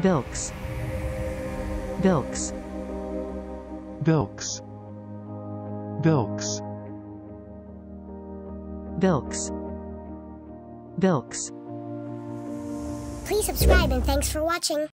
Bilks. Bilks. Bilks. Bilks. Bilks. Bilks. Please subscribe and thanks for watching.